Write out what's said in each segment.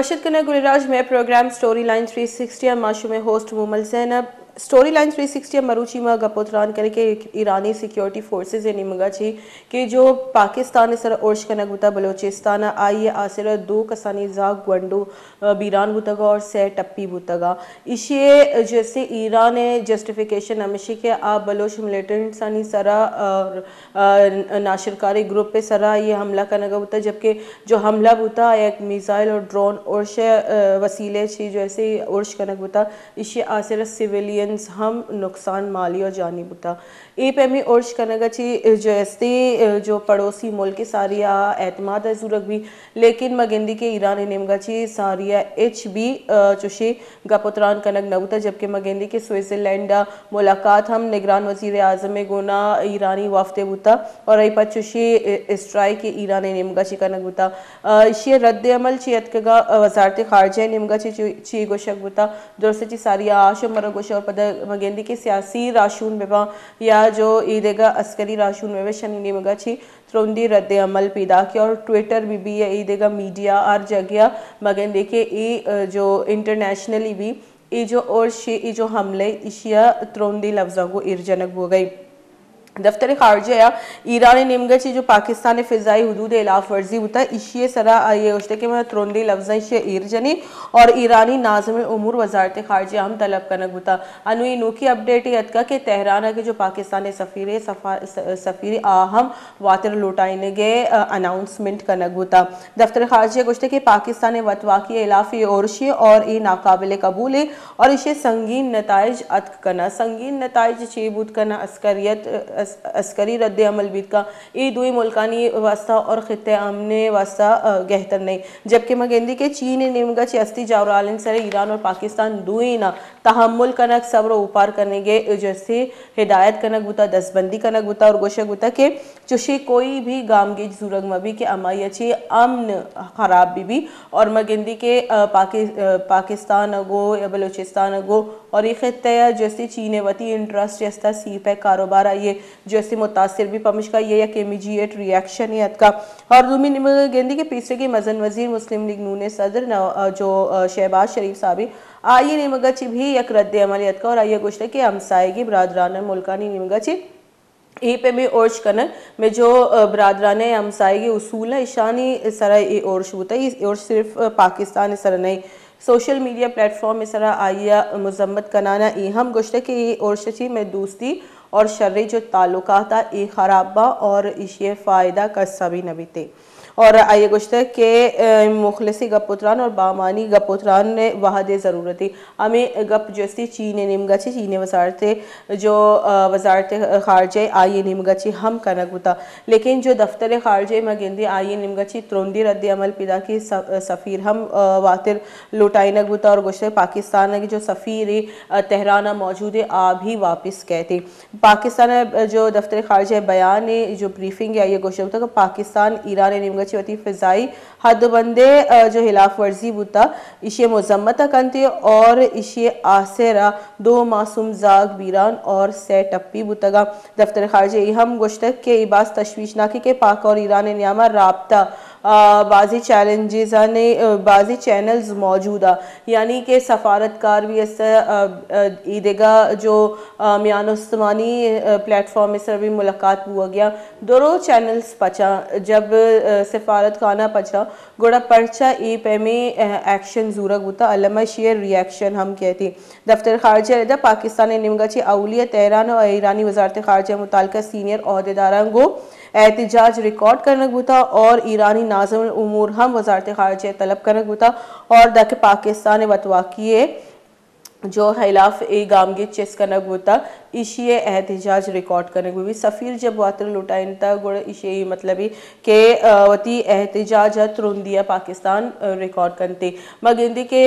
बशत कना गुलराज में programme story line 360 माशू में host Mumal Zainab. Story line 360 मरूची में गपोतरान करे के ईरानी सिक्योरिटी निमगा छी कि जो पाकिस्तान सर ओर्श कनक बुता बलोचिस्तान आई आसिर दो कसानी जाग ग्वंडो बीरान बुतगा और से टप्पी बुतगा इसे जैसे ईरान ने जस्टिफिकेशन हमेशा के, आ, बलोच मिलिटेंट सानी सरा नाशरकारी ग्रुप पे सरा, ये हमला करने बुता जबकि जो हमला बुता एक मिसाइल और ड्रोन और वसीले छी जैसे ओर्श कनक बुता इसे आसर सिविलियन सिविलियंस हम नुकसान माली और जानी बुता ए पेमी उर्श कनगची जैसे जो पड़ोसी मुल्क सारिया एतमाद सूरग भी लेकिन मगिंदी के ईरान निमगची सारिया एच बी चुशी गपुत्रान कनक नबुता जबकि मगिंदी के स्विट्ज़रलैंड मुलाकात हम निगरान वज़ीर आज़म गुना ईरानी वाफते बुता और आई पचुशी स्ट्राइक ईरान निमगची कनक बुता इशे रद्द अमल चियत वजारत खारजा निमगची ची गोशक बुता दुरसे सारिया आश मर गोश और पद मगेंदी के सियासी राशून बेबा या जो ईदेगा अस्करी राशून बेबे शनि मगा छी त्रोंदी रद्द अमल पैदा किया और ट्विटर भी भी या ईदेगा मीडिया हर जगह मगेंदी के ई जो इंटरनेशनली भी, ई जो और शे, ई जो हमले इशिया त्रोंदी लफ्जा को इर्जनक हो गई। दफ्तर खारजा ईरान निमगची जो पाकिस्तान फ़िज़ाई हदूद इलाफ वर्जी होता इशिए सरा ये उश्ते के मैं त्रोंदी लफ्ज़ इशे ईरजनी और ईरानी नाजम उमूर वजारत खारजा हम तलब कनक होता। अनुई नोकी अपडेट यदका के तेहरान के जो पाकिस्तान सफ़ीर सफ़ीर आहम वातर लुटाने गे अनाउंसमेंट कनक होता। दफ्तर खारजा गुश्ते के पाकिस्तान वतवाकी इलाफी औरशी और ये नाकबिल कबूल है और इसे संगीन नतज अतक करना संगीन नतज चेबूत करना अस्करियत अस्करी रद्द अमल भी का ये दुई मुल्कानी वास्ता और ख़त आमने वास्ता गहतर नहीं। जबकि मगेंदी के चीन निमगा चिस्ती जावरालन सर ईरान और पाकिस्तान दुई ना। तहमुल कनक सब्र उपार करने के जैसे हिदायत कनक बुता दसबंदी कनक बुता और गोशक बुता के चुशी कोई भी गामगी जुरग मबी के अमाई अच्छी अमन खराब भी, भी और मगेंदी के पाकि, पाकिस्तान गो या बलोचिस्तान गो और ये खत्े जैसे चीन वती इंटरेस्ट जैसा सी पैक कारोबार आइए जैसे मुतासर भी पमिश का ये एक इमीजिएट रिएक्शन है का और रूमी गेंदी के पीछे के मजन वज़ीर मुस्लिम लीग नून सदर जो शहबाज शरीफ साहब, आइए निमगची भी एक रद्द अमलियत का और आइए गुश्त के हमसाएगी बरदरान मुल्कानी निमगची ए पे में ओर्श कन में जो बरदरान हमसाएगी उसूल है, ईशानी सरा ये ओर्श होता है और सिर्फ़ पाकिस्तान सर नहीं। सोशल मीडिया प्लेटफॉर्म में सरा आइया मजम्मत कनाना, ई हम गुश्त के ये ओरशची में दोस्ती और शर्री जो ताल्लुक था ये ख़राबा और इशे फ़ायदा कस्सा भी नबी थे। और आइए गुश्त के मुखलसी गपुत्रान और बामानी गपुत्रान ने वहाद ज़रूरत हमें गप जैसी चीन निमगची चीन वजारत जो वजारत खारजे, आइए निमगची हम कनक होता लेकिन जो दफ्तर खारजे में गेंदी आइए निमगची त्रोंदी रद्द अमल पिदा की सफ़ीर। हम वातिर लुटाइनक होता और गुश्त पाकिस्तान की जो सफ़ीर तहराना मौजूद है आ भी वापस कहते पाकिस्तान जो दफ्तर खारजा बयान जो ब्रीफिंग है ये गोशत पाकिस्तान, ईरान निमगची वची फ़िज़ाई हदबंदे जो खिलाफ वर्जी बुता इशे मजम्मत कंते और इशे आसरा, दो मासूम जाग बीरान और से टप्पी बुतगा दफ्तर खारजे हम गुश्तक के इबास तशवीशनाकी के पाक और ईरान न्यामा रबता। बाज़ी चैलेंजेस ने बाज़ी चैनल्स मौजूद यानी कि सफारतकार भी इस ईदेगा जो मियानस्तमानी प्लेटफॉर्म में भी मुलाकात हुआ गया। दोनों चैनल्स पचा। जब सफारत खाना पचा, गोड़ा पर्चा ई पे में एक्शन जूरक होता अलमा शेयर रिएक्शन हम कहते दफ्तर खारजा पाकिस्तान निमगची अवलिया तेहरान और ईरानी वजारत खारजा मुतल सीनियर अहदेदारा को एहतजाज रिकॉर्ड करना बुता और ईरानी नाजम उमूर हम वजारत खारजा तलब करना बुता और दक पाकिस्तान बतवा किए, जो खिलाफ ए गामगी चेस करना गुता। इशिए एहतजाज रिकॉर्ड करने को भी। सफ़ीर जब वातर लुटाइन था गुड़ इशे मतलब के वती एहतजाज तुरंदिया पाकिस्तान रिकॉर्ड करते। मगिंदी के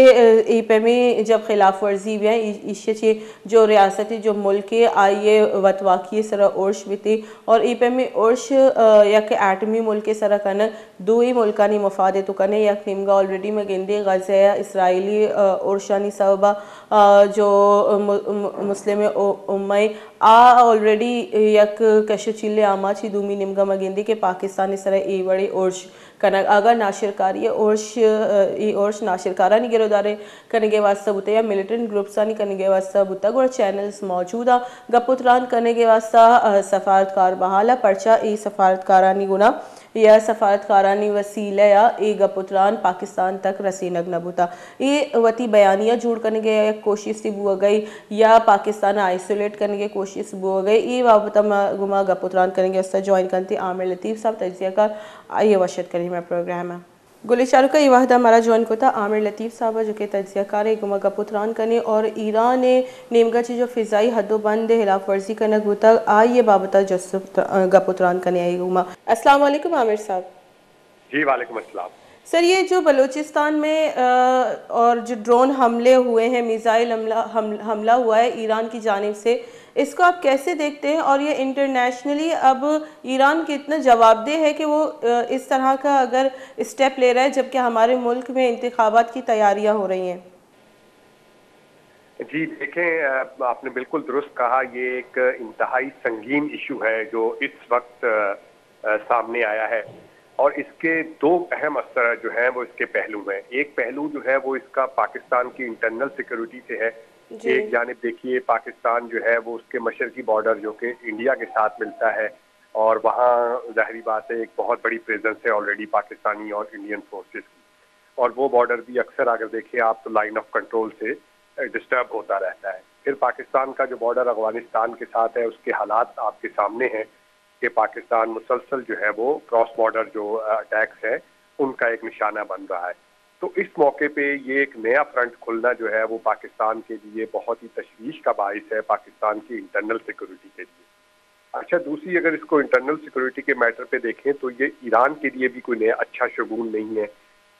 ई पे में जब खिलाफ वर्जी भी है इशे जो रियासती जो मुल्क आइए वतवाकी सरा उर्श भी थी। और ई पे में उर्श यक के एटमी मुल्क सर कन दो ही मुल्कानी मफाद तो कने यक निमगा ऑलरेडी मगिंदी, गज़ा इसराइली उर्शानी सबा जो मुस्लिम मई, आ ऑलरेडी यक कश चिल्ले आमा छी दूमी निमगा मगिंदी के पाकिस्तान इस तरह ए बड़े ओर्श कनक अगर नाशिरकारी ओर्श ई ओर्श नाशिरकारा नहीं गिरोदारे कनगे वास्ता बुते या मिलिटेंट ग्रुप्स नहीं कनगे वास्ता बुता गुड़ चैनल्स मौजूद गपुतरान कनगे वास्ता सफारतकार बहाला पर्चा सफारतकारा नहीं गुना या सफारतकारानी वसीला या ए गपुतरान पाकिस्तान तक रसीनग बुता। ये वती बयानिया जोड़ करने के कोशिश थी बुआ गई या पाकिस्तान आइसोलेट करने की कोशिश बुआ गई। ये वापता गुमा गपुतरान करेंगे उससे ज्वाइन करती आमिर लतीफ़ साहब तजिया का आइए वशत करें मैं प्रोग्राम। है गुली चारू का ये वाहद हमारा ज्वाइन को था। आमिर लतीफ़ साहब जो कि तजिया कार गुमा गपुतरान करने और ईरान ने नेमगा ची जो फ़िज़ाई हदोबंद हिलाफ वर्जी करना गुता आइए बाबता जसुफ गपुतरान करने आई गुमा अस्सलाम वालेकुम आमिर साहब। जी वालेकुम अस्सलाम। सर ये जो बलूचिस्तान में आ, और जो ड्रोन हमले हुए हैं मिज़ाइल हमला हम, हमला हुआ है ईरान की जानब से इसको आप कैसे देखते हैं? और ये इंटरनेशनली अब ईरान कितना जवाबदेह है कि वो इस तरह का अगर स्टेप ले रहा है, जबकि हमारे मुल्क में इंतबात की तैयारियाँ हो रही हैं। जी, देखें आपने बिल्कुल दुरुस्त कहा, ये एक इंतहाई संगीन इशू है जो इस वक्त सामने आया है। और इसके दो अहम असर जो हैं, वो इसके पहलू हैं। एक पहलू जो है, वो इसका पाकिस्तान की इंटरनल सिक्योरिटी से है। एक जानब देखिए, पाकिस्तान जो है, वो उसके मशरकी बॉर्डर जो कि इंडिया के साथ मिलता है और वहाँ जाहरी बात है, एक बहुत बड़ी प्रेजेंस है ऑलरेडी पाकिस्तानी और इंडियन फोर्सेस की। और वो बॉर्डर भी अक्सर अगर देखिए आप तो लाइन ऑफ़ कंट्रोल से डिस्टर्ब होता रहता है। फिर पाकिस्तान का जो बॉर्डर अफ़गानिस्तान के साथ है, उसके हालात आपके सामने हैं कि पाकिस्तान मुसलसल जो है, वो क्रॉस बॉर्डर जो अटैक्स है, उनका एक निशाना बन रहा है। तो इस मौके पे ये एक नया फ्रंट खुलना जो है, वो पाकिस्तान के लिए बहुत ही तशवीश का बायस है, पाकिस्तान की इंटरनल सिक्योरिटी के लिए। अच्छा दूसरी अगर इसको इंटरनल सिक्योरिटी के मैटर पे देखें तो ये ईरान के लिए भी कोई नया अच्छा शगुन नहीं है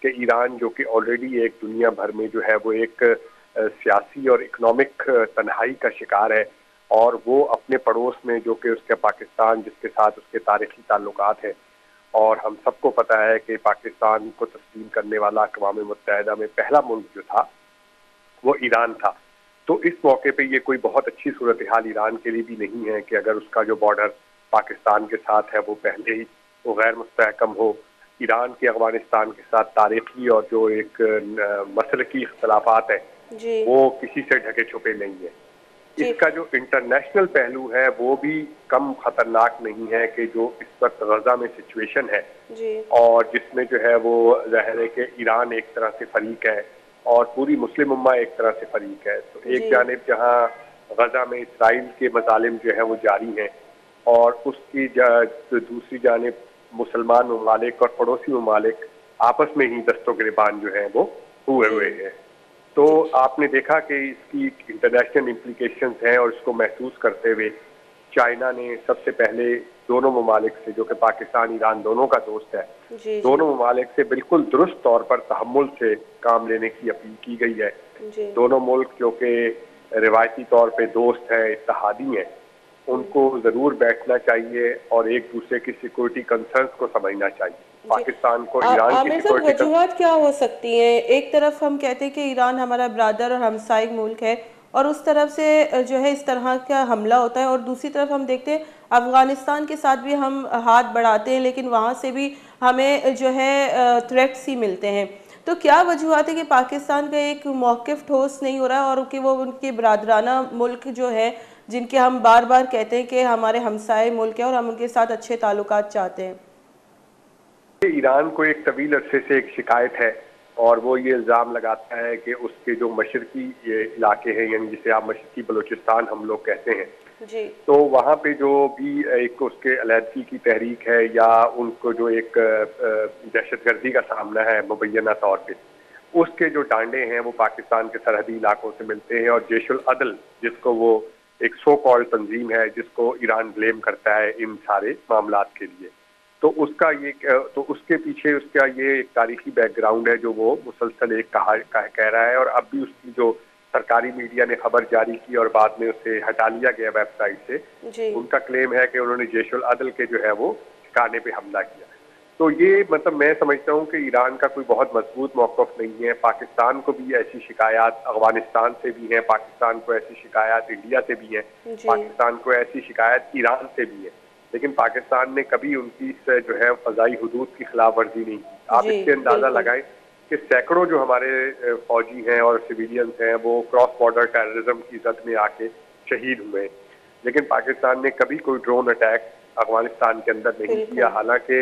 कि ईरान जो कि ऑलरेडी एक दुनिया भर में जो है, वो एक सियासी और इकोनॉमिक तनहाई का शिकार है और वो अपने पड़ोस में जो कि उसके पाकिस्तान, जिसके साथ उसके तारीखी ताल्लुकात हैं और हम सबको पता है कि पाकिस्तान को तस्लीम करने वाला अकवा मुतहदा में पहला मुल्क जो था वो ईरान था। तो इस मौके पे ये कोई बहुत अच्छी सूरत हाल ईरान के लिए भी नहीं है कि अगर उसका जो बॉर्डर पाकिस्तान के साथ है वो पहले ही वो गैर मुस्तकम हो। ईरान के अफ़गानिस्तान के साथ तारीखी और जो एक मसल की इख्तलाफात है वो किसी से ढके छुपे नहीं है। इसका जो इंटरनेशनल पहलू है वो भी कम खतरनाक नहीं है कि जो इस वक्त गजा में सिचुएशन है। और जिसमें जो है वो ज़ाहिर है कि ईरान एक तरह से फरीक है और पूरी मुस्लिम उम्मा एक तरह से फरीक है। तो एक जानब जहाँ गजा में इसराइल के मजालिम जो है वो जारी हैं और उसकी तो दूसरी जानब मुसलमान ममालिक और पड़ोसी ममालिक आपस में ही दस्तों गिरबान जो है वो हुए हुए हैं। तो आपने देखा कि इसकी इंटरनेशनल इम्प्लीकेशन हैं और इसको महसूस करते हुए चाइना ने सबसे पहले दोनों ममालिक से जो कि पाकिस्तान ईरान दोनों का दोस्त है जी, दोनों ममालिक से बिल्कुल दुरुस्त तौर पर तहमुल से काम लेने की अपील की गई है। जी, दोनों मुल्क जो कि रिवायती तौर पे दोस्त हैं इतिहादी हैं उनको ज़रूर बैठना चाहिए और एक दूसरे की सिक्योरिटी कंसर्न्स को समझना चाहिए। पाकिस्तान को ईरान की वजूहत क्या हो सकती हैं? एक तरफ़ हम कहते हैं कि ईरान हमारा ब्रादर और हमसाइक मुल्क है और उस तरफ़ से जो है इस तरह का हमला होता है और दूसरी तरफ़ हम देखते हैं अफ़गानिस्तान के साथ भी हम हाथ बढ़ाते हैं लेकिन वहाँ से भी हमें जो है थ्रेट्स ही मिलते हैं। तो क्या वजूहत है कि पाकिस्तान का एक मौक़ ठोस नहीं हो रहा है और कि वो उनके बरदराना मुल्क जो है जिनके हम बार बार कहते हैं कि हमारे हमसाए मुल्क है और हम उनके साथ अच्छे ताल्लुक चाहते हैं? ईरान को एक तवील अरसे से एक शिकायत है और वो ये इल्ज़ाम लगाता है कि उसके जो मशरकी ये इलाके हैं यानी जिसे आप मशरकी बलूचिस्तान हम लोग कहते हैं जी। तो वहाँ पे जो भी एक उसके अलहदगी की तहरीक है या उनको जो एक दहशत गर्दी का सामना है मुबैना तौर पर उसके जो डांडे हैं वो पाकिस्तान के सरहदी इलाकों से मिलते हैं और जैशुल अदल जिसको वो एक सो कॉल्ड तंजीम है जिसको ईरान ब्लेम करता है इन सारे मामला के लिए तो उसका ये तो उसके पीछे उसका ये एक तारीखी बैकग्राउंड है जो वो मुसलसल एक कहा कह कह रहा है और अब भी उसकी जो सरकारी मीडिया ने खबर जारी की और बाद में उसे हटा लिया गया वेबसाइट से उनका क्लेम है कि उन्होंने जैशुल अदल के जो है वो ठिकाने पे हमला किया। तो ये मतलब मैं समझता हूँ कि ईरान का कोई बहुत मज़बूत मौकफ नहीं है। पाकिस्तान को भी ऐसी शिकायत अफ़गानिस्तान से भी है पाकिस्तान को ऐसी शिकायत इंडिया से भी है पाकिस्तान को ऐसी शिकायत ईरान से भी है। लेकिन पाकिस्तान ने कभी उनकी जो है फजाई हदूद की खिलाफ वर्जी नहीं की। आप इससे अंदाज़ा लगाएँ कि सैकड़ों जो हमारे फौजी हैं और सिविलियंस हैं वो क्रॉस बॉर्डर टेररिज्म की जद में आके शहीद हुए। लेकिन पाकिस्तान ने कभी कोई ड्रोन अटैक अफ़गानिस्तान के अंदर नहीं किया। हालाँकि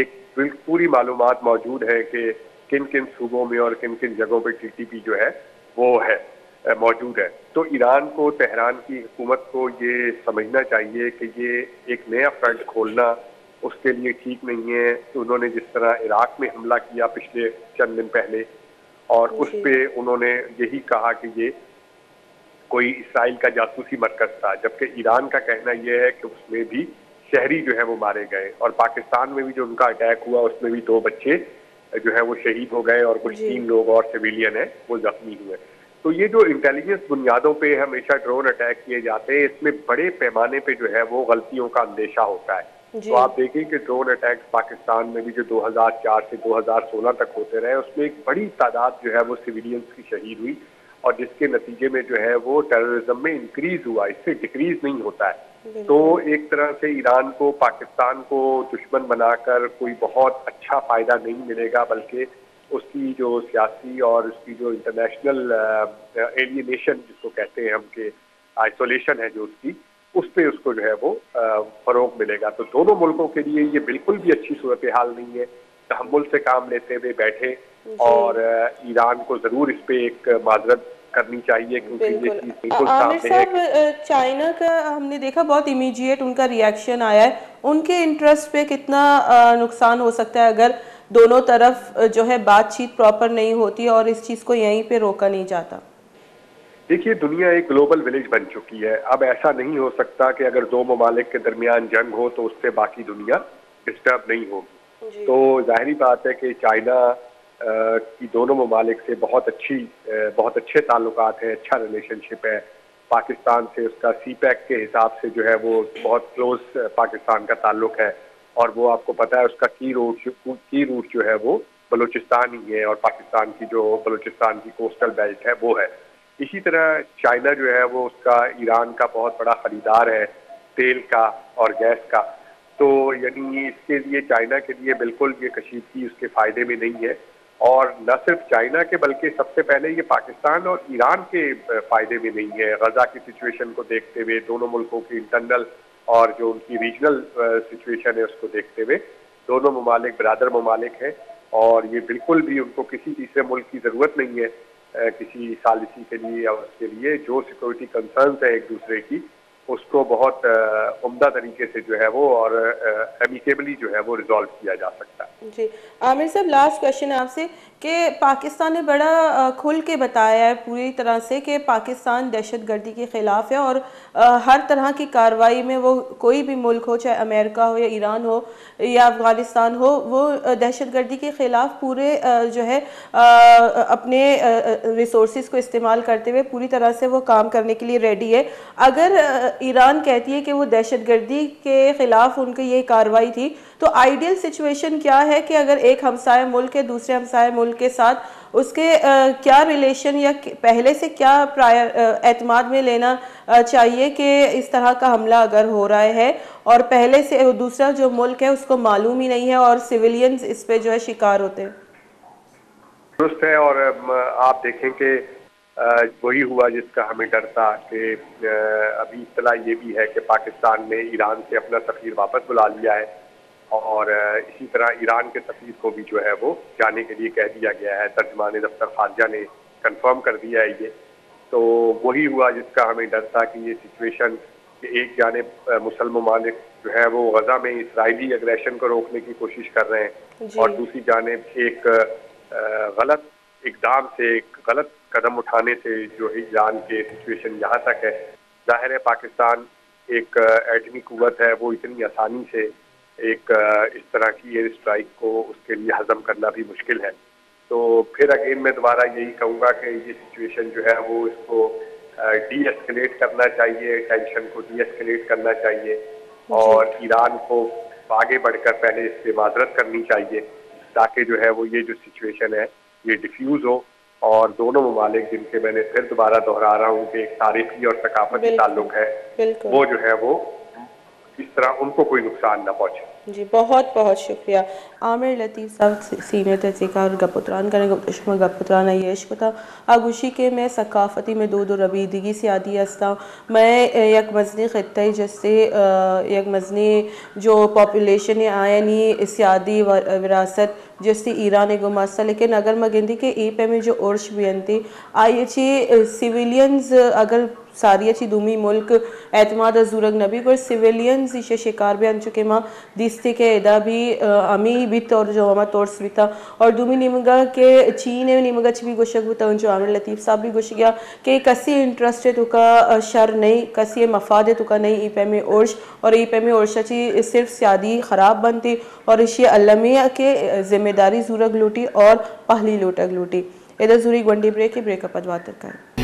एक पूरी मालूम मौजूद है कि किन किन सूबों में और किन किन जगहों पर टीटीपी जो है वो है। मौजूद है। तो ईरान को तेहरान की हुकूमत को ये समझना चाहिए कि ये एक नया फ्रंट खोलना उसके लिए ठीक नहीं है। तो उन्होंने जिस तरह इराक में हमला किया पिछले चंद दिन पहले और उस पर उन्होंने यही कहा कि ये कोई इसराइल का जासूसी मरकज था। जबकि ईरान का कहना यह है कि उसमें भी शहरी जो है वो मारे गए और पाकिस्तान में भी जो उनका अटैक हुआ उसमें भी दो बच्चे जो है वो शहीद हो गए और कुछ तीन लोग और सिविलियन है वो जख्मी हुए। तो ये जो इंटेलिजेंस बुनियादों पे हमेशा ड्रोन अटैक किए जाते हैं इसमें बड़े पैमाने पे जो है वो गलतियों का अंदेशा होता है। तो आप देखें कि ड्रोन अटैक पाकिस्तान में भी जो 2004 से 2016 तक होते रहे उसमें एक बड़ी तादाद जो है वो सिविलियंस की शहीद हुई और जिसके नतीजे में जो है वो टेररिज्म में इंक्रीज हुआ इससे डिक्रीज नहीं होता है। तो एक तरह से ईरान को पाकिस्तान को दुश्मन बनाकर कोई बहुत अच्छा फ़ायदा नहीं मिलेगा बल्कि उसकी जो सियासी और उसकी जो इंटरनेशनल एलियनेशन जिसको कहते हैं हम के आइसोलेशन है जो उसकी उस पर उसको जो है वो फरोग मिलेगा। तो दोनों मुल्कों के लिए ये बिल्कुल भी अच्छी सूरत हाल नहीं है तहमुल से काम लेते हुए बैठे और ईरान को ज़रूर इस पे एक माजरत करनी चाहिए क्योंकि ये चीज़ बिल्कुल सामने है। चाइना का हमने देखा बहुत इमीडिएट उनका रिएक्शन आया है। उनके इंटरेस्ट पे कितना नुकसान हो सकता है? अगर दोनों तरफ़ जो है बातचीत प्रॉपर नहीं होती और इस चीज़ को यहीं पे रोका नहीं जाता। देखिए दुनिया एक ग्लोबल विलेज बन चुकी है। अब ऐसा नहीं हो सकता कि अगर दो ममालिक के दरमियान जंग हो तो उससे बाकी दुनिया डिस्टर्ब नहीं होगी। तो जाहरी बात है कि चाइना की दोनों ममालिक से बहुत अच्छी बहुत अच्छे ताल्लुक हैं अच्छा रिलेशनशिप है। पाकिस्तान से उसका सी पैक के हिसाब से जो है वो बहुत क्लोज पाकिस्तान का ताल्लुक है। और वो आपको पता है उसका की रूट की रूट जो है वो बलूचिस्तान ही है और पाकिस्तान की जो बलूचिस्तान की कोस्टल बेल्ट है, वो है। इसी तरह चाइना जो है वो उसका ईरान का बहुत बड़ा खरीदार है, तेल का और गैस का। तो यानी इसके लिए, चाइना के लिए बिल्कुल ये कशीदगी उसके फ़ायदे में नहीं है। और न सिर्फ़ चाइना के, बल्कि सबसे पहले ये पाकिस्तान और ईरान के फ़ायदे में नहीं है। गजा की सिचुएशन को देखते हुए दोनों मुल्कों की इंटरनल और जो उनकी रीजनल सिचुएशन है उसको देखते हुए। दोनों ममालिक बरदर ममालिक हैं और ये बिल्कुल भी उनको किसी तीसरे मुल्क की ज़रूरत नहीं है किसी सालिसी के लिए या उसके लिए। जो सिक्योरिटी कंसर्न है एक दूसरे की उसको बहुत उम्दा तरीके से जो है वो और एमिकेबली जो है वो रिजॉल्व किया जा सकता है। जी। आमिर साहब लास्ट क्वेश्चन आपसे कि पाकिस्तान ने बड़ा खुल के बताया है पूरी तरह से कि पाकिस्तान दहशत गर्दी के ख़िलाफ़ है और हर तरह की कार्रवाई में वो कोई भी मुल्क हो, चाहे अमेरिका हो या ईरान हो या अफ़गानिस्तान हो, वो दहशत गर्दी के ख़िलाफ़ पूरे जो है अपने रिसोर्स को इस्तेमाल करते हुए पूरी तरह से वो काम करने के लिए रेडी है। अगर ईरान कहती है कि वो दहशत गर्दी के ख़िलाफ़ उनकी ये कार्रवाई थी। तो आइडियल सिचुएशन क्या है कि अगर एक हमसाय मुल्क है दूसरे हमसाय मुल्क के साथ उसके आ, क्या रिलेशन या पहले से क्या प्रायर एतमाद में लेना चाहिए कि इस तरह का हमला अगर हो रहा है? और पहले से दूसरा जो मुल्क है उसको मालूम ही नहीं है और सिविलियंस इस पर जो है शिकार होते हैं। दुरुस्त है और आप देखें कि वही हुआ जिसका हमें डर था कि अभी इतला ये भी है कि पाकिस्तान ने ईरान से अपना सफ़ीर वापस बुला लिया है और इसी तरह ईरान के सफ़ीर को भी जो है वो जाने के लिए कह दिया गया है। तर्जमान दफ्तर खारजा ने कंफर्म कर दिया है ये। तो वही हुआ जिसका हमें डर था कि ये सिचुएशन कि एक जानब मुसलमान जो है वो गजा में इसराइली अग्रेशन को रोकने की कोशिश कर रहे हैं और दूसरी जानब एक गलत इकदाम से एक गलत कदम उठाने से जो है ईरान के सिचुएशन यहाँ तक है। ज़ाहिर है पाकिस्तान एक एटमी कुत है वो इतनी आसानी से एक इस तरह की एयर स्ट्राइक को उसके लिए हजम करना भी मुश्किल है। तो फिर अगेन मैं दोबारा यही कहूँगा कि ये सिचुएशन जो है वो इसको डी एस्केलेट करना चाहिए टेंशन को डी एस्केलेट करना चाहिए और ईरान को आगे बढ़कर पहले इससे माजरत करनी चाहिए ताकि जो है वो ये जो सिचुएशन है ये डिफ्यूज हो और दोनों ममालिक जिनके मैंने फिर दोबारा दोहरा रहा हूँ कि एक तारीखी और सकाफती ताल्लुक है वो जो है वो इस तरह उनको कोई नुकसान ना पहुँचे। जी, बहुत बहुत शुक्रिया। आमिर लतीफ़ साहब, सीनियर तहसीकार गपुतरान करें। गुप्तशम गपुत्रान यश को था आगुशी के मैं सकाफती में दो दो रबीदगी से आदि हस्ता मैं एक मजनी ख़त्े जैसे एक मजनी जो पॉपुलेशन आया नहीं सियादी विरासत जैसे ईरान गुमास्ता। लेकिन अगर मैं मगिंदी के ई पे में जो उर्श भी थी आई सिविलियंस अगर सारी अच्छी दूमी मुल्क, एतमाद जूरग नबी पर सिविलियंस इसे शिकार भी चुके माँ दिस्ते के एदा भी अमी बित और जो हमा तोर्स भी था और दूमी निमगा के चीन है निमगा भी गुशक होता जो आमिर लतीफ़ साहब भी गुश गया कि कसी इंटरेस्ट है तुका शर नहीं, कसी मफाद है तुका नहीं ई पे में उर्श और ई पे में उर्श अच्छी सिर्फ़ सियादी ख़राब बनती। और इसे अल्लमिया के ज़िम्मेदारी जूरग लूटी और पहली लूटक लूटी। इधर जूरी गंडी ब्रेक ही ब्रेकअप अजवातर कर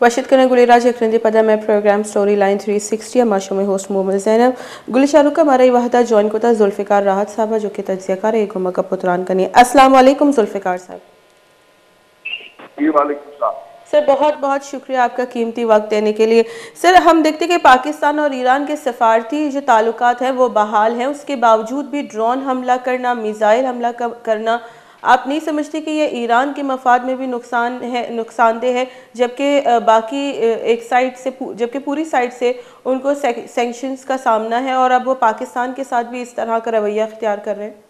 वशिद करें गुलेराज अखरंदी पदा में प्रोग्राम स्टोरी लाइन 360 हमारे में होस्ट मोहम्मद जैनब गुल शाहरुख का हमारा वहदा ज्वाइन को था जुल्फ़िकार राहत साहब जो कि तजियाकार एक उमर का पुत्रान कनी अस्सलाम वालेकुम जुल्फ़िकार साहब। सर बहुत बहुत शुक्रिया आपका कीमती वक्त देने के लिए। सर हम देखते कि पाकिस्तान और ईरान के सफारती जो ताल्लुकात हैं वो बहाल हैं। उसके बावजूद भी ड्रोन हमला करना मिज़ाइल हमला करना आप नहीं समझते कि यह ईरान के मफाद में भी नुकसान है, नुकसानदेह है, जबकि बाकी एक साइड से जबकि पूरी साइड से उनको सेंक्शंस का सामना है और अब वो पाकिस्तान के साथ भी इस तरह का रवैया अख्तियार कर रहे हैं।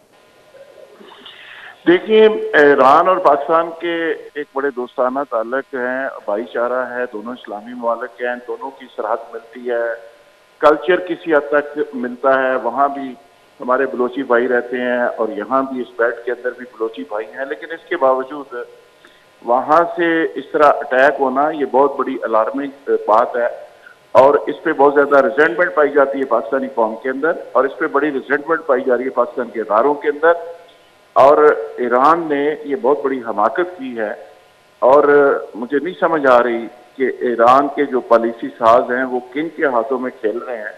देखिए, ईरान और पाकिस्तान के एक बड़े दोस्ताना ताल्लुक हैं, भाईचारा है, दोनों इस्लामी ममालक हैं, दोनों की सरहद मिलती है, कल्चर किसी हद तक मिलता है, वहाँ भी हमारे बलोची भाई रहते हैं और यहाँ भी इस बैट के अंदर भी बलोची भाई हैं, लेकिन इसके बावजूद वहाँ से इस तरह अटैक होना ये बहुत बड़ी अलार्मिंग बात है और इस पर बहुत ज़्यादा रिजेंटमेंट पाई जाती है पाकिस्तानी कौम के अंदर और इस पर बड़ी रिजेंटमेंट पाई जा रही है पाकिस्तान के इदारों के अंदर और ईरान ने ये बहुत बड़ी हमाकत की है और मुझे नहीं समझ आ रही कि ईरान के जो पॉलिसी साज हैं वो किन के हाथों में खेल रहे हैं।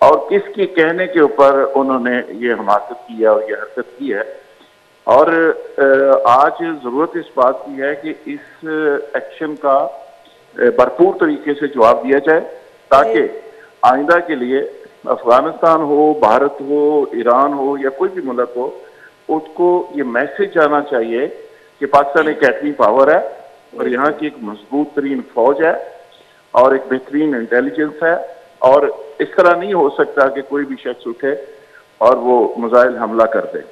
और किसके कहने के ऊपर उन्होंने ये हमाकत की है और ये हरकत की है। और आज ज़रूरत इस बात की है कि इस एक्शन का भरपूर तरीके से जवाब दिया जाए ताकि आइंदा के लिए अफ़गानिस्तान हो भारत हो ईरान हो या कोई भी मुल्क हो उसको ये मैसेज जाना चाहिए कि पाकिस्तान एक एटमी पावर है और यहाँ की एक मज़बूत तरीन फौज है और एक बेहतरीन इंटेलिजेंस है। और इस तरह नहीं हो सकता कि कोई भी शख्स उठे और वो मुजाइल हमला कर दे।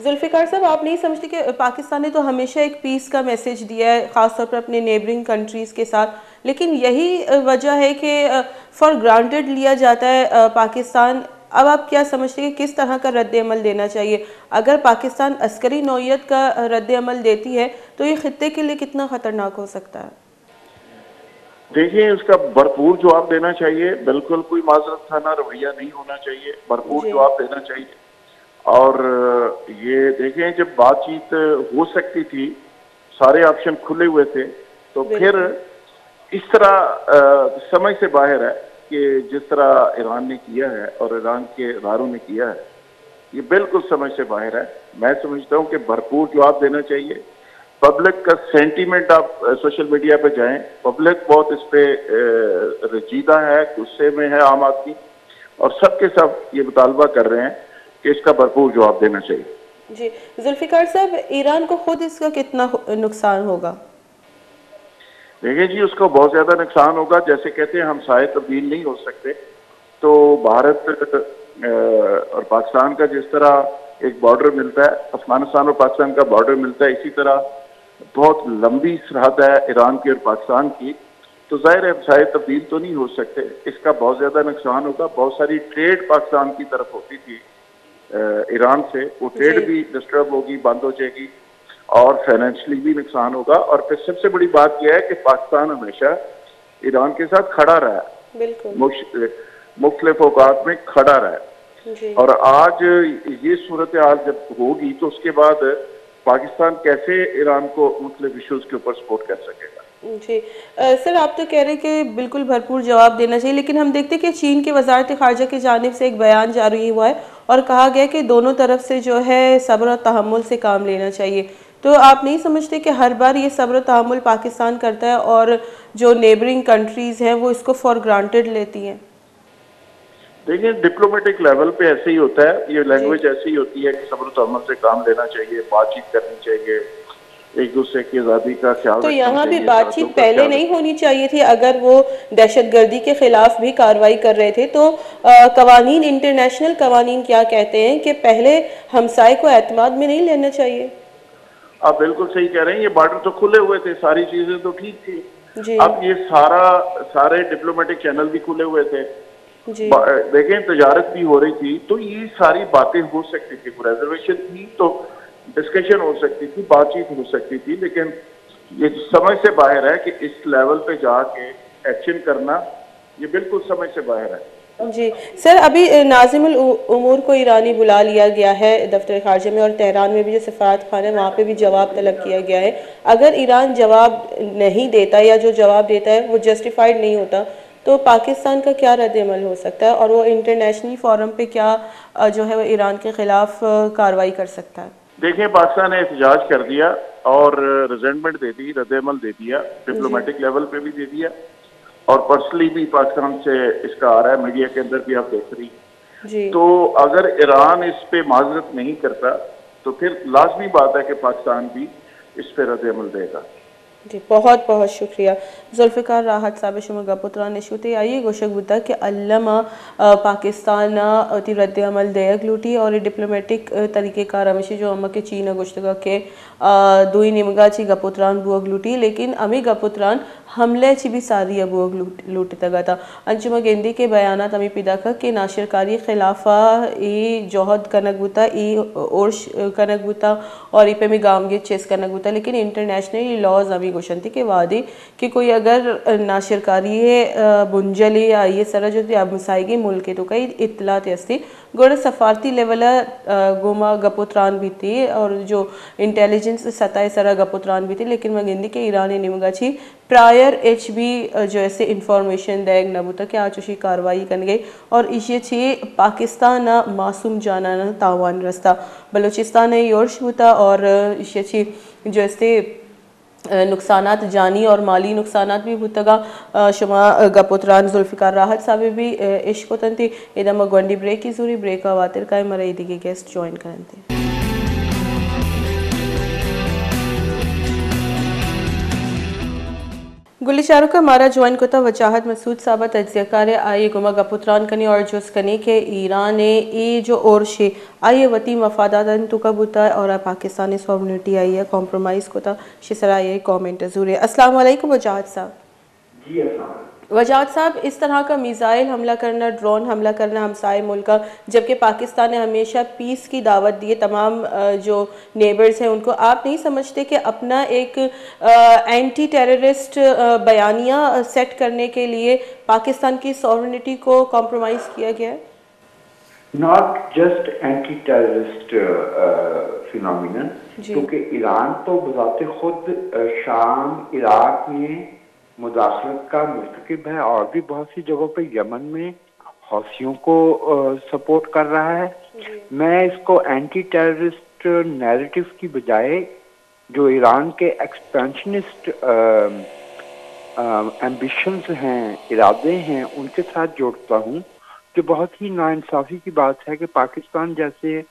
जुल्फ़िकार साहब, आप नहीं समझते कि पाकिस्तान ने तो हमेशा एक पीस का मैसेज दिया है, ख़ासतौर पर अपने नेबरिंग कंट्रीज़ के साथ। लेकिन यही वजह है कि फॉर ग्रांटेड लिया जाता है पाकिस्तान। अब आप क्या समझते हैं कि किस तरह का रद्द अमल देना चाहिए? अगर पाकिस्तान अस्करी नौीयत का रद्द अमल देती है तो ये ख़त्े के लिए कितना ख़तरनाक हो सकता है? देखिए उसका भरपूर जवाब देना चाहिए। बिल्कुल कोई माजरत खाना रवैया नहीं होना चाहिए। भरपूर जवाब देना चाहिए। और ये देखें जब बातचीत हो सकती थी सारे ऑप्शन खुले हुए थे तो फिर इस तरह आ, समझ से बाहर है कि जिस तरह ईरान ने किया है और ईरान के इदारों ने किया है ये बिल्कुल समझ से बाहर है। मैं समझता हूँ कि भरपूर जवाब देना चाहिए। पब्लिक का सेंटीमेंट आप सोशल मीडिया पे जाएँ पब्लिक बहुत इस पे रजीदा है गुस्से में है आम आदमी और सबके सब ये मुतालबा कर रहे हैं कि इसका भरपूर जवाब देना चाहिए। जी जुल्फिकार साहब ईरान को खुद इसका कितना नुकसान होगा? देखिए जी उसको बहुत ज़्यादा नुकसान होगा। जैसे कहते हैं हम साय तब्दील नहीं हो सकते। तो भारत और पाकिस्तान का जिस तरह एक बॉर्डर मिलता है अफ़गानिस्तान और पाकिस्तान का बॉर्डर मिलता है इसी तरह बहुत लंबी सरहद है ईरान की और पाकिस्तान की। तो ज़ाहिर है शायद तब्दील तो नहीं हो सकते। इसका बहुत ज़्यादा नुकसान होगा। बहुत सारी ट्रेड पाकिस्तान की तरफ़ होती थी ईरान से। वो ट्रेड भी डिस्टर्ब होगी बंद हो जाएगी और फाइनेंशियली भी नुकसान होगा। और फिर सबसे बड़ी बात यह है कि पाकिस्तान हमेशा ईरान के साथ खड़ा रहा है। मुख्तलिफ़ अवकात में खड़ा रहा और आज ये सूरत हाल जब होगी तो उसके बाद पाकिस्तान कैसे ईरान को मुख्तलिफ़ इशूज के ऊपर सपोर्ट कर सकेगा? जी। आ, सर आप तो कह रहे हैं कि बिल्कुल भरपूर जवाब देना चाहिए लेकिन हम देखते हैं कि चीन के वजारत खारजा की जानब से एक बयान जारी हुआ है और कहा गया कि दोनों तरफ़ से जो है सब्र और तहमुल से काम लेना चाहिए। तो आप नहीं समझते कि हर बार ये सब्र तहमुल पाकिस्तान करता है और जो नेबरिंग कंट्रीज़ हैं वो इसको फॉर ग्रांटेड लेती हैं? देखिए डिप्लोमेटिक लेवल पे ऐसे ही होता है। ये लैंग्वेज ऐसी ही होती है कि सब्र तहमुल से काम लेना चाहिए बातचीत करनी चाहिए एक दूसरे की आज़ादी का ख्याल तो यहाँ भी बातचीत पहले नहीं होनी चाहिए। थी अगर वो दहशत गर्दी के खिलाफ भी कार्रवाई कर रहे थे तो कवानीन इंटरनेशनल कवानीन क्या कहते हैं कि पहले हमसाय को एतमाद में नहीं लेना चाहिए? आप बिल्कुल सही कह रहे हैं ये बॉर्डर तो खुले हुए थे सारी चीज़ें तो ठीक थी। अब ये सारा सारे डिप्लोमेटिक चैनल भी खुले हुए थे। देखें तजारत भी हो रही थी तो ये सारी बातें हो सकती थी रिजर्वेशन थी तो डिस्कशन हो सकती थी बातचीत हो सकती थी लेकिन ये समझ से बाहर है कि इस लेवल पे जाके एक्शन करना ये बिल्कुल समझ से बाहर है। जी। सर अभी नाजिम उमूर को ईरानी बुला लिया गया है दफ्तर खारजा में और तेहरान में भी जो सफारत खान है वहाँ पे भी जवाब तलब किया गया है। अगर ईरान जवाब नहीं देता या जो जवाब देता है वो जस्टिफाइड नहीं होता तो पाकिस्तान का क्या रद्द अमल हो सकता है? और वो इंटरनेशनल फोरम पे क्या जो है वो ईरान के ख़िलाफ़ कार्रवाई कर सकता है? देखिए पाकिस्तान ने एहतजाज कर दिया और रिजेंटमेंट दे दी रद्दमल दे दिया डिप्लोमेटिक लेवल पे भी दे दिया। और पर्सनली भी पाकिस्तान से इसका आ रहा है मीडिया के अंदर भी आप देख रही तो अगर ईरान इस पे माजरत नहीं करता तो फिर लाजमी बात है कि पाकिस्तान भी इस पे रद्दमल देगा। जी, बहुत बहुत शुक्रिया। जुल्फ़िकार राहत साहब शुमा गपुत्रा शुते आइए गोशक बुद्धा के अलमा पाकिस्तान ती रद्द अमल दयक लूटी और डिप्लोमेटिक तरीके कार हमेशा जो अम्मा के चीन गुश्तगा के दुई निमगा ची गपुत्रान बुअग लूटी लेकिन अमी गपुत्रान हमले भी सारी अबुअग लूट था। अंजुमा गेंदी के बयान अमी पिदा का नाशिरकारी खिलाफा ई जोहद कनक बुता ई कनक बुता और ई पे मी गाम गे चेस कनक बुता लेकिन इंटरनेशनली लॉज अमी गोशन थी के वादे कि कोई अगर नाशिरकारी बुंजली या ये सरा जो मुसाइगी मुल्क तो कई इतलात अस्ती गोड़ सफारती लेवल गोमा गपुत्रान भी थी और जो इंटेलिजेंस सतह सरा गपुत्रान भी थी, लेकिन मगिंदी के ईरानी निमगाची प्रायर एच बी जो ऐसे इंफॉर्मेशन दैग नबूता के उसी कार्रवाई कर गई। और इसे छे पाकिस्तान मासूम जाना तावान रस्ता। बलूचिस्तान योर्श होता और इसे छे जो ऐसे नुकसान जानी और माली नुकसान भी भुतगा शुमा गपोतरान जुल्फ़िकार राहत साहब भी इश्क थी इदम गंडी ब्रेक की जूरी, ब्रेक वातिर का मरई दिगे गेस्ट ज्वाइन करन थे। गुली शाहरुख का मारा ज्वाइन था वजाहत, मसूद साहब तजियाकार आई गुमा गपुत्रान कनी और जुस कनी के ईरान ए जो और शे। आई वती मफादात तो कब होता है और पाकिस्तानी सॉवनिटी आई है कॉम्प्रोमाइज़ को था। शिसरा ये कॉमेंट ज़रूर है। असल वजाहत साहब। वजाद साहब इस तरह का मिज़ाइल हमला करना ड्रोन हमला करना हमसाए मुल्क जबकि पाकिस्तान ने हमेशा पीस की दावत दी है। तमाम जो नेबर्स हैं उनको आप नहीं समझते कि अपना एक एंटी टेररिस्ट बयानिया सेट करने के लिए पाकिस्तान की सॉवरनिटी को कॉम्प्रोमाइज़ किया गया है? Not just anti terrorist phenomenon क्योंकि ईरान तो बजाते खुद शाम इराक में मुदाखलत का मरतकब है और भी बहुत सी जगहों पर यमन में हौसियों को सपोर्ट कर रहा है। मैं इसको एंटी टेररिस्ट नैरेटिव की बजाय जो ईरान के एक्सपेंशनिस्ट एम्बिशंस हैं इरादे हैं उनके साथ जोड़ता हूँ। जो बहुत ही नाइंसाफ़ी की बात है कि पाकिस्तान जैसे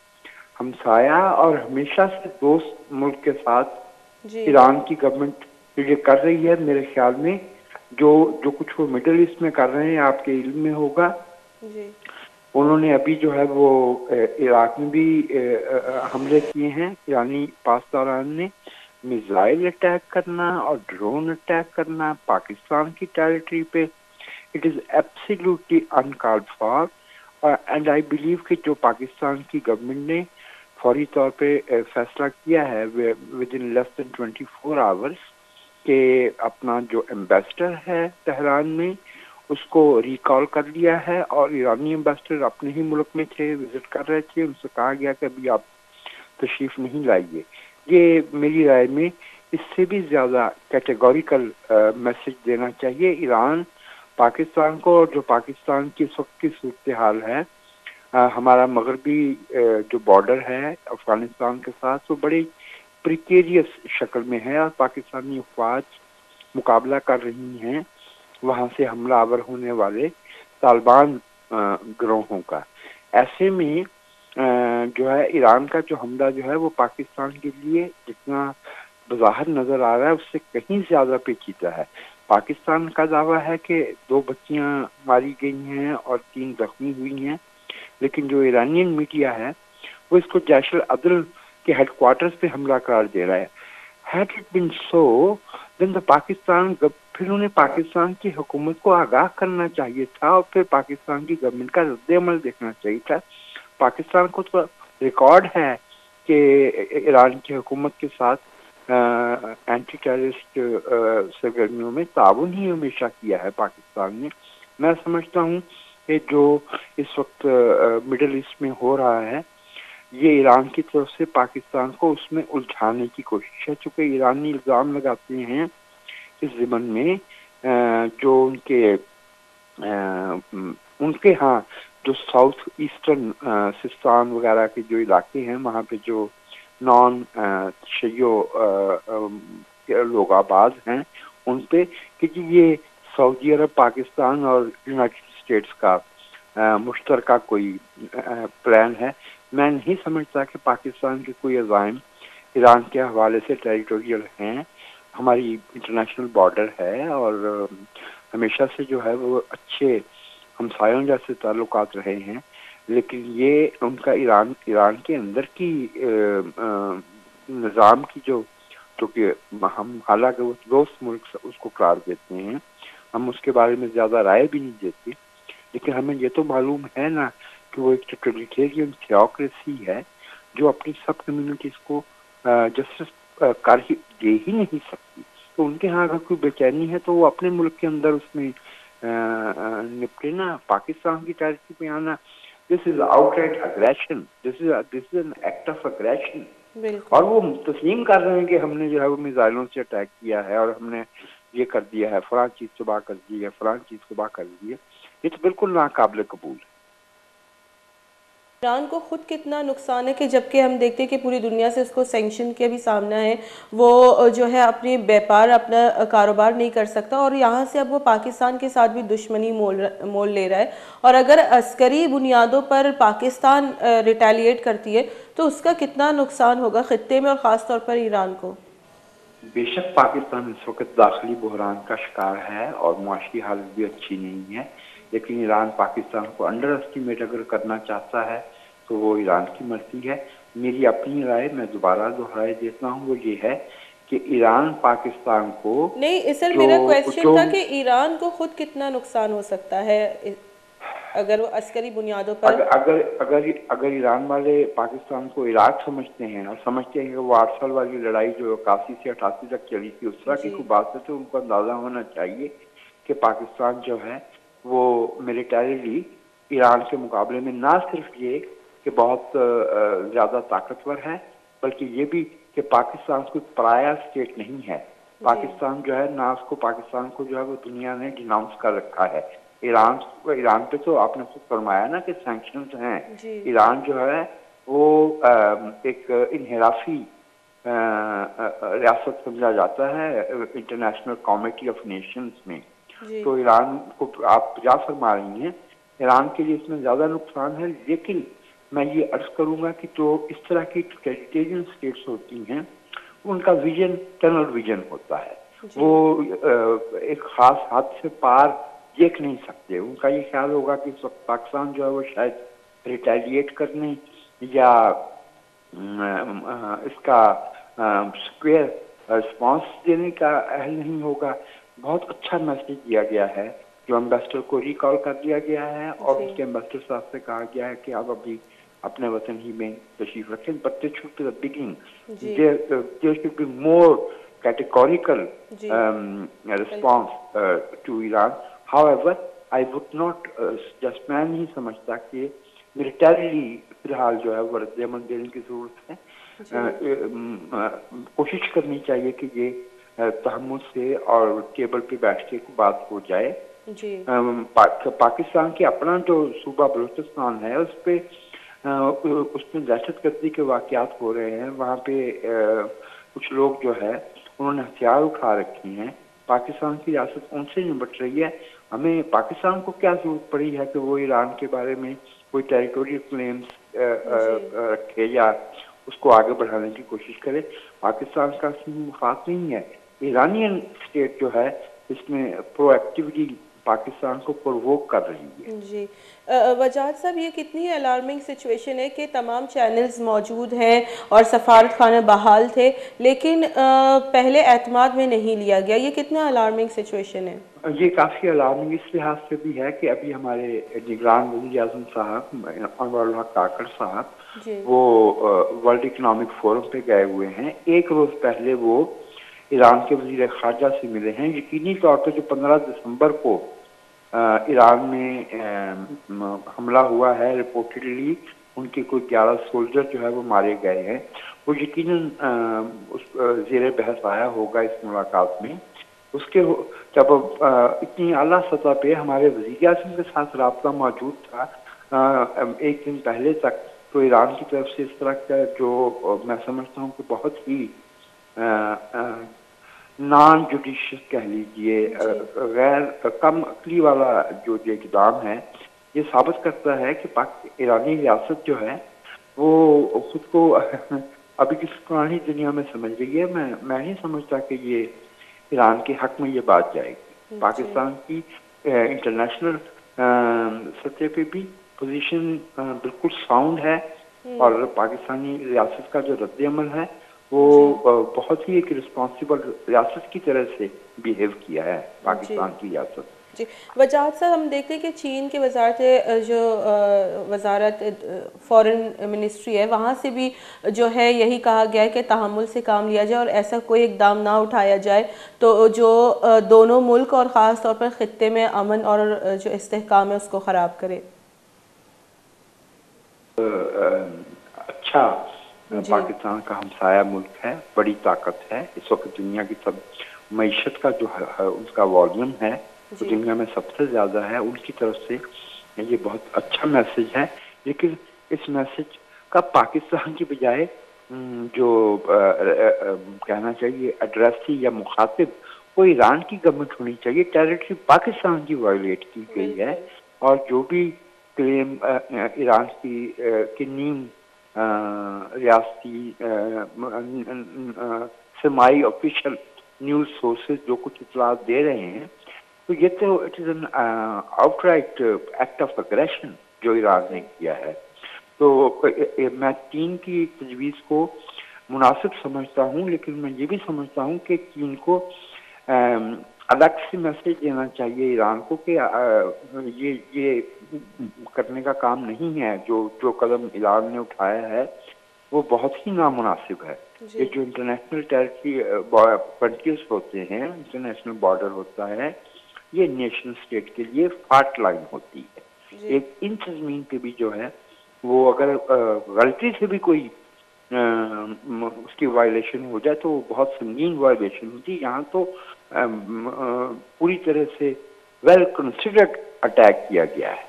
हमसाया और हमेशा से दोस्त मुल्क के साथ ईरान की गवर्नमेंट ये कर रही है मेरे ख्याल में जो जो कुछ वो मिडल ईस्ट में कर रहे हैं आपके इल्म में होगा। जी। उन्होंने अभी जो है वो इराक में भी हमले किए हैं। यानी पाकिस्तान ने मिसाइल अटैक करना और ड्रोन अटैक करना पाकिस्तान की टेरिटरी पे। It is absolutely uncalled for and I believe कि जो पाकिस्तान की गवर्नमेंट ने फौरी तौर पे फैसला किया है within less than twenty four hours कि अपना जो एम्बेसडर है तेहरान में उसको रिकॉल कर लिया है और ईरानी एम्बेसडर अपने ही मुल्क में थे विज़िट कर रहे थे उनसे कहा गया कि अभी आप तशरीफ़ नहीं लाइए। ये मेरी राय में इससे भी ज़्यादा कैटेगोरिकल मैसेज देना चाहिए। ईरान पाकिस्तान को और जो पाकिस्तान की इस वक्त की सूरत हाल है आ, हमारा मगरबी जो बॉर्डर है अफ़गानिस्तान के साथ वो बड़ी प्रिकेरियस शक्ल में है और पाकिस्तानी अफवाज मुकाबला कर रही हैं। वहाँ से हमलावर होने वाले तालिबान ग्रोहों का। ऐसे में जो है, ईरान का जो हमला जो है, वो पाकिस्तान के लिए जितना बाहर नज़र आ रहा है, उससे कहीं ज़्यादा पेचीदा है। पाकिस्तान का दावा है कि दो बच्चियाँ मारी गई हैं और तीन जख्मी हुई हैं, लेकिन जो ईरानियन मीडिया है, वो इसको जैशल अदल के हेडक्वार्टर्स पे हमला करार दे रहा है। Had it been so then the Pakistan फिर उन्हें पाकिस्तान की हुकूमत को आगाह करना चाहिए था और फिर पाकिस्तान की गवर्नमेंट का रद्द अमल देखना चाहिए था। पाकिस्तान को तो रिकॉर्ड है कि ईरान की हुकूमत के साथ एंटी टेररिस्ट सरगर्मियों में ताउन ही हमेशा किया है पाकिस्तान ने। मैं समझता हूँ कि जो इस वक्त मिडल ईस्ट में हो रहा है ये ईरान की तरफ़ से पाकिस्तान को उसमें उलझाने की कोशिश है, चूँकि ईरानी इल्ज़ाम लगाते हैं इस ज़मन में जो उनके उनके यहाँ जो साउथ ईस्टर्न सिस्तान वगैरह के जो इलाके हैं, वहाँ पे जो नॉन शयो लोग आबाद हैं, उन पे कि ये सऊदी अरब, पाकिस्तान और यूनाइटेड स्टेट्स का मुश्तर कोई प्लान है मैं नहीं समझता कि पाकिस्तान के कोई अजायम ईरान के हवाले से टेरिटोरियल हैं। हमारी इंटरनेशनल बॉर्डर है और हमेशा से जो है वो अच्छे हमसायों जैसे ताल्लुक रहे हैं। लेकिन ये उनका ईरान ईरान के अंदर की निज़ाम की जो क्योंकि हम हालाँकि वो दोस्त मुल्क उसको करार देते हैं। हम उसके बारे में ज़्यादा राय भी नहीं देते। लेकिन हमें ये तो मालूम है ना कि वो एक टोटलिटेरियन थियोक्रेसी है जो अपनी सब कम्युनिटीज को जस्टिस कर ही दे ही नहीं सकती। तो उनके यहाँ अगर कोई बेचैनी है तो वो अपने मुल्क के अंदर उसमें निपटे ना। पाकिस्तान की टेरिटरी पे आना। This is outright aggression this is this is an act of aggression और वो तस्लीम कर रहे हैं कि हमने जो है वो मिसाइलों से अटैक किया है और हमने ये कर दिया है फलां चीज़ सुबह कर दी है फलां चीज़ सुबह कर दी है। ये तो बिल्कुल नाकाबले कबूल है। ईरान को खुद कितना नुकसान है कि जबकि हम देखते हैं कि पूरी दुनिया से उसको सेंक्शन के भी सामना है। वो जो है अपनी व्यापार, अपना कारोबार नहीं कर सकता और यहाँ से अब वो पाकिस्तान के साथ भी दुश्मनी मोल मोल ले रहा है। और अगर अस्करी बुनियादों पर पाकिस्तान रिटेलिएट करती है तो उसका कितना नुकसान होगा ख़त्े में और ख़ास तौर पर ईरान को? बेशक पाकिस्तान इस वक्त दाखिली बहरान का शिकार है और मुआशी हालत भी अच्छी नहीं है। लेकिन ईरान पाकिस्तान को अंडर एस्टिमेट अगर करना चाहता है तो वो ईरान की मर्ज़ी है। मेरी अपनी राय मैं दोबारा दोहराए देता हूँ वो ये है कि ईरान पाकिस्तान को नहीं सर मेरा क्वेश्चन था कि ईरान को खुद कितना नुकसान हो सकता है अगर वो अस्करी बुनियादों पर अगर अगर अगर, अगर ईरान वाले पाकिस्तान को इराक समझते हैं और समझते हैं कि वो आठ साल वाली लड़ाई जो इक्यासी से अठासी तक चली थी उस तरह की बात है तो उनको अंदाज़ा होना चाहिए कि पाकिस्तान जो है वो मिलिटरीली ईरान के मुकाबले में ना सिर्फ़ ये कि बहुत ज़्यादा ताकतवर है बल्कि ये भी कि पाकिस्तान कोई पराया स्टेट नहीं है। पाकिस्तान जो है ना उसको पाकिस्तान को जो है वो दुनिया ने डिनाउंस कर रखा है। ईरान ईरान पे तो आपने खुद फरमाया ना कि सैंक्शन हैं। ईरान जो है वो एक इनहराफी रियासत समझा जाता है इंटरनेशनल कॉमिटी ऑफ़ नेशंस में। तो ईरान को आप जा फरमा रही हैं। ईरान के लिए इसमें ज़्यादा नुकसान है लेकिन मैं ये अर्ज़ करूँगा कि जो इस तरह की टोटलिटेरियन स्टेट्स होती हैं उनका विजन टनल विजन होता है। वो एक खास हाथ से पार देख नहीं सकते। उनका ये ख्याल होगा कि इस वक्त पाकिस्तान जो है वो शायद रिटेलिएट करने या इसका स्क्वेयर रिस्पॉन्स देने का अहल नहीं होगा। बहुत अच्छा मैसेज दिया गया है जो एम्बेसडर को रिकॉल कर दिया गया है और उसके एम्बेसडर साहब से कहा गया है कि आप अभी अपने वतन ही में तशरीफ़ रखें। But they should be the beginning there should be more um, response uh, to Iran. However, I would not uh, मैं नहीं समझता कि मिलिटरीली फ़िलहाल जो है वो रद्दमल देने की ज़रूरत है। कोशिश करनी चाहिए कि ये तहमुल से और टेबल पे बैठ के बात हो जाए। जी। पा, पाकिस्तान के अपना जो सूबा बलूचिस्तान है उस पर उसमें दहशत गर्दी के वाकत हो रहे हैं। वहाँ पे कुछ लोग जो है उन्होंने हथियार उठा रखी हैं। पाकिस्तान की रियासत उनसे निपट रही है। हमें पाकिस्तान को क्या ज़रूरत पड़ी है कि वो ईरान के बारे में कोई टेरिटोरियल क्लेम्स रखे या उसको आगे बढ़ाने की कोशिश करे? पाकिस्तान का खास नहीं है। ईरानियन स्टेट जो है इसमें प्रोएक्टिवली पाकिस्तान को प्रोवोक कर रही है। जी। वजाद साहब ये कितनी अलार्मिंग सिचुएशन है कि तमाम चैनल्स मौजूद हैं और सफारत खाने बहाल थे लेकिन पहले एतमाद में नहीं लिया गया। ये कितना अलार्मिंग सिचुएशन है? ये काफ़ी अलार्मिंग इस लिहाज से भी है कि अभी हमारे निगरान वजी अजम साहब अनवर काकड़ साहब वो वर्ल्ड इकनॉमिक फोरम पे गए हुए हैं। एक रोज़ पहले वो ईरान के वज़ीर खारजा से मिले हैं। यकीनी तौर पर जो पंद्रह दिसंबर को ईरान में हमला हुआ है, रिपोर्टेडली उनके कोई ग्यारह सोल्जर जो है वो मारे गए हैं। वो यकीन उस जेर बहस आया होगा इस मुलाकात में। उसके जब इतनी अला सतह पे हमारे वजी अजम के साथ रबता मौजूद था एक दिन पहले तक तो ईरान की तरफ़ से इस तरह का जो मैं समझता हूँ कि बहुत ही नॉन जुडिशियस कह लीजिए गैर कम अकली वाला जो ये इकदाम है ये साबित करता है कि पाक ईरानी रियासत जो है वो खुद को अभी किस पुरानी दुनिया में समझ रही है मैं मैं नहीं समझता कि ये ईरान के हक में ये बात जाएगी पाकिस्तान की इंटरनेशनल सतह पे भी पोजीशन बिल्कुल साउंड है। और पाकिस्तानी रियासत का जो रद्द अमल है वो बहुत ही एक रिस्पॉन्सिबल रियासत की तरह से बिहेव किया है पाकिस्तान की रियासत। जी। वजाहत सर हम देखते हैं कि चीन के वजारत जो वजारत फॉरेन मिनिस्ट्री है वहाँ से भी जो है यही कहा गया है कि तहमुल से काम लिया जाए और ऐसा कोई इकदाम ना उठाया जाए। तो जो दोनों मुल्क और ख़ास तौर पर ख़त्े में अमन और जो इस्तेकाम है उसको ख़राब करे। अच्छा पाकिस्तान का हमसाया मुल्क है बड़ी ताकत है। इस वक्त दुनिया की सब मीशत का जो है उसका वॉल्यूम है वो तो दुनिया में सबसे ज़्यादा है। उनकी तरफ़ से ये बहुत अच्छा मैसेज है। लेकिन इस मैसेज का पाकिस्तान की बजाय जो आ, आ, आ, कहना चाहिए एड्रेस या मुखातिब वो ईरान की गवर्नमेंट होनी चाहिए। टेरिटरी पाकिस्तान की वायोलेट की गई है। और जो भी क्लेम ईरान की की नीम रियासती समाई ऑफिशियल न्यूज़ सोर्सेज जो कुछ इतला दे रहे हैं तो ये तो it is an outright act of aggression जो ईरान ने किया है। तो मैं चीन की तजवीज़ को मुनासिब समझता हूँ, लेकिन मैं ये भी समझता हूँ कि चीन को अलग से मैसेज देना चाहिए ईरान को कि ये ये करने का काम नहीं है। जो जो कदम ईरान ने उठाया है वो बहुत ही नामुनासिब है। ये जो इंटरनेशनल टेरिटरी कंट्रीज़ होते हैं इंटरनेशनल बॉर्डर होता है ये नेशनल स्टेट के लिए फाट लाइन होती है। एक इंच ज़मीन पे भी जो है वो अगर गलती से भी कोई आ, उसकी वायलेशन हो जाए तो बहुत संगीन वायलेशन होती है। यहाँ तो पूरी तरह से वेल कंसिडर्ड अटैक किया गया है।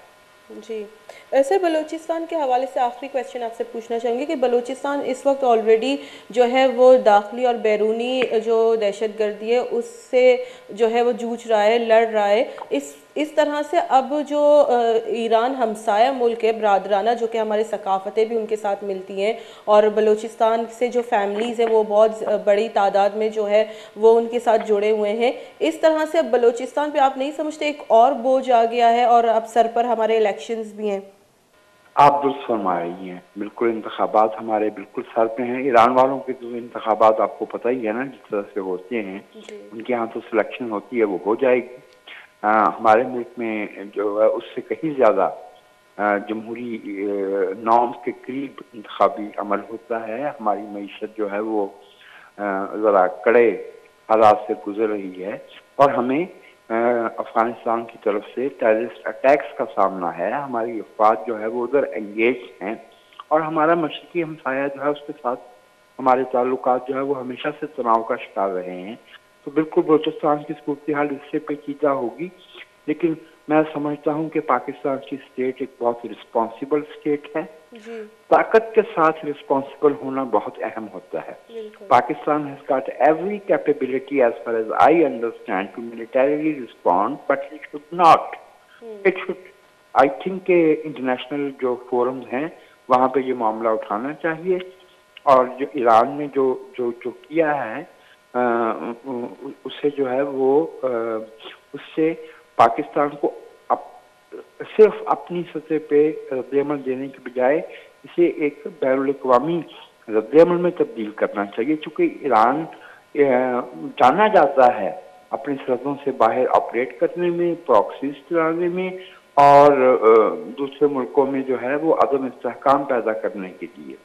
जी। ऐसे बलूचिस्तान के हवाले से आखिरी क्वेश्चन आपसे पूछना चाहेंगे कि बलूचिस्तान इस वक्त ऑलरेडी जो है वो दाखिली और बैरूनी जो दहशत गर्दी है, उससे जो है वो जूझ रहा है, लड़ रहा है। इस इस तरह से अब जो ईरान हमसाया मुल्क है बरदराना जो कि हमारे सकाफ़तें भी उनके साथ मिलती हैं और बलूचिस्तान से जो फैमिलीज़ है वो बहुत बड़ी तादाद में जो है वो उनके साथ जुड़े हुए हैं। इस तरह से अब बलूचिस्तान पे आप नहीं समझते एक और बोझ आ गया है और अब सर पर हमारे इलेक्शन भी हैं। आप दुरुस्त फरमा रही हैं बिल्कुल इंतबात हमारे बिल्कुल सर पे हैं। ईरान वालों के तो इंतबात आपको पता ही है ना जिस तरह से होते हैं उनके यहाँ तो सिलेक्शन होती है वो हो जाएगी। हमारे मुल्क में जो है, उससे कहीं ज़्यादा जमहूरी नॉर्म्स के करीब इंतबी अमल होता है। हमारी मीशत जो है वो ज़रा कड़े हालात से गुजर रही है। और हमें अफ़गानिस्तान की तरफ़ से टेररिस्ट अटैक्स का सामना है। हमारी अफवाज जो है वो उधर एंगेज हैं। और हमारा मशरकी हमसाया जो है, उसके साथ हमारे ताल्लुक जो है वो हमेशा से तनाव का शिकार रहे हैं। तो बिल्कुल बलोचिस्तान की सूरत हाल इससे पेचीदा होगी। लेकिन मैं समझता हूँ कि पाकिस्तान की स्टेट एक बहुत रिस्पॉन्सिबल स्टेट है। ताकत के साथ रिस्पॉन्सिबल होना बहुत अहम होता है। Pakistan has got every capability as far as I understand to militarily respond but it should not it should I think के इंटरनेशनल जो फोरम्स हैं वहाँ पे ये मामला उठाना चाहिए। और जो ईरान ने जो जो जो किया है उससे जो है वो उससे पाकिस्तान को अप, सिर्फ़ अपनी सतह पे रद्दमल देने के बजाय इसे एक बैन अवी रद्दमल में तब्दील करना चाहिए। चूँकि ईरान जाना जाता है अपनी सरहदों से बाहर ऑपरेट करने में प्रॉक्सीज चलाने में और दूसरे मुल्कों में जो है वो अदम इसकाम पैदा करने के लिए।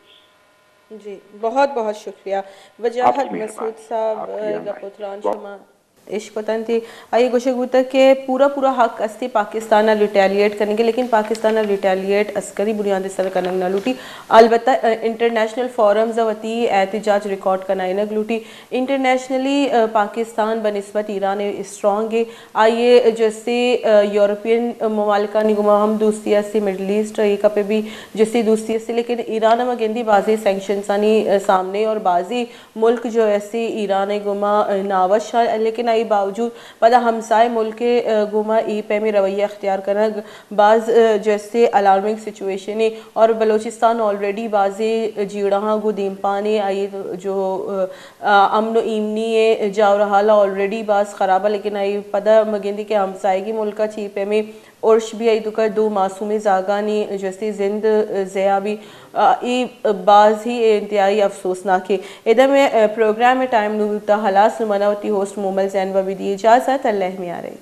जी बहुत बहुत शुक्रिया। वजाहत मसूद साहब इश्कतन आई गुशगुता के पूरा पूरा हक अस्ती पाकिस्तान रिटेलिएट के, लेकिन पाकिस्तान रिटेलिएट अस्करी बुनियादी सर कनक ना लूटी अलबत् इंटरनेशनल फोरम्स वती एहतजाज रिकॉर्ड करना नग लूटी। इंटरनेशनली पाकिस्तान बनस्बत ईरान स्ट्रॉन्ग है आइए जैसे यूरोपियन ममालिका निगुमा, हम दोस्ती से मिडल ईस्ट एक पे भी जैसे दोस्ती से लेकिन ईरान में गेंदी बाजी सेंक्शन सानी सामने और बाजी। मुल्क जो ऐसे ईरान गुमा, नावश लेकिन आई बावजूद पता हमसाए मुल्क के गुमा ई पे में रवैया अख्तियार करना बाज़ जैसे अलार्मिंग सिचुएशन है। और बलोचिस्तान ऑलरेडी बाज़े जीड़ा गुदीम पानी आई जो अमन इमनी है, जाओ रहा ऑलरेडी बाज़ ख़राबा लेकिन आई पता मगेंदी के हमसाएगी मुल्क चीपे में उर्श भी आई तुकर दो मासूमी जागानी, जैसे जिंद जया भी बाज ही इंतहाई अफसोसनाक है। इधर में प्रोग्राम में टाइम नूता हलास मनावती होस्ट मोमल जैन भी दी इजाज़त अल्लाह में आ रही।